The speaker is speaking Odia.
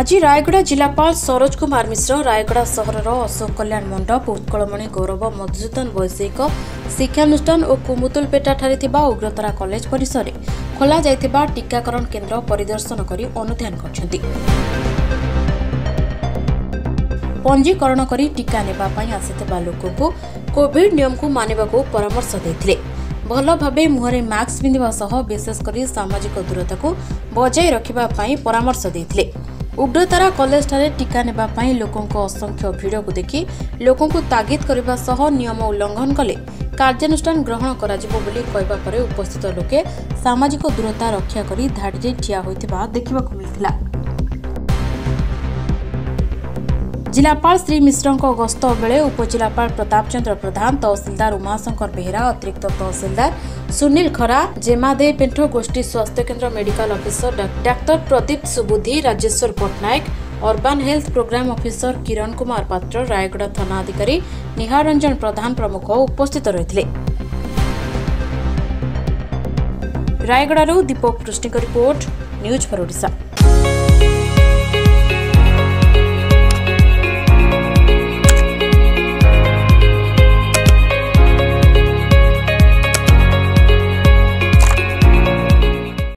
ଆଜି ରାୟଗଡ଼ା ଜିଲ୍ଲାପାଳ ସରୋଜ କୁମାର ମିଶ୍ର ରାୟଗଡ଼ା ସହରର ଅଶୋକ କଲ୍ୟାଣ ମଣ୍ଡପ ଉତ୍କଳମଣି ଗୌରବ ମଧୁସୂଦନ ବୈଷୟିକ ଶିକ୍ଷାନୁଷ୍ଠାନ ଓ କୁମୁତୁଲପେଟାଠାରେ ଥିବା ଉଗ୍ରତାରା କଲେଜ ପରିସରରେ ଖୋଲାଯାଇଥିବା ଟିକାକରଣ କେନ୍ଦ୍ର ପରିଦର୍ଶନ କରି ଅନୁଧ୍ୟାନ କରିଛନ୍ତି। ପଞ୍ଜୀକରଣ କରି ଟିକା ନେବା ପାଇଁ ଆସିଥିବା ଲୋକଙ୍କୁ କୋଭିଡ ନିୟମକୁ ମାନିବାକୁ ପରାମର୍ଶ ଦେଇଥିଲେ। ଭଲ ଭାବେ ମୁହଁରେ ମାସ୍କ ପିନ୍ଧିବା ସହ ବିଶେଷ କରି ସାମାଜିକ ଦୂରତାକୁ ବଜାୟ ରଖିବା ପାଇଁ ପରାମର୍ଶ ଦେଇଥିଲେ। ଉଗ୍ରତାରା କଲେଜଠାରେ ଟିକା ନେବା ପାଇଁ ଲୋକଙ୍କ ଅସଂଖ୍ୟ ଭିଡ଼କୁ ଦେଖି ଲୋକଙ୍କୁ ତାଗିଦ କରିବା ସହ ନିୟମ ଉଲ୍ଲଂଘନ କଲେ କାର୍ଯ୍ୟାନୁଷ୍ଠାନ ଗ୍ରହଣ କରାଯିବ ବୋଲି କହିବା ପରେ ଉପସ୍ଥିତ ଲୋକେ ସାମାଜିକ ଦୂରତା ରକ୍ଷା କରି ଧାଡ଼ିରେ ଠିଆ ହୋଇଥିବା ଦେଖିବାକୁ ମିଳିଥିଲା ଜିଲ୍ଲାପାଳ ଶ୍ରୀ ମିଶ୍ରଙ୍କ ଗସ୍ତ ବେଳେ ଉପଜିଲ୍ଲାପାଳ ପ୍ରତାପ ଚନ୍ଦ୍ର ପ୍ରଧାନ ତହସିଲଦାର ଉମାଶଙ୍କର ବେହେରା ଅତିରିକ୍ତ ତହସିଲଦାର ସୁନୀଲ ଖରା ଜେମାଦେ ପେଣ୍ଠ ଗୋଷ୍ଠୀ ସ୍ୱାସ୍ଥ୍ୟକେନ୍ଦ୍ର medical officer doctor Pradeep Subuddhi Rajeshwar Pattnaik urban health programme officer Kiran Kumar Patra Rayagada ଥାନା ଅଧିକାରୀ ନିହାର ରଞ୍ଜନ ପ୍ରଧାନ ପ୍ରମୁଖ ଉପସ୍ଥିତ ରହିଥିଲେ ରାୟଗଡ଼ାରୁ ଦୀପକ ପୃଷ୍ଟିଙ୍କ ରିପୋର୍ଟ ନ୍ୟୁଜ୍ ଫର ଓଡ଼ିଶା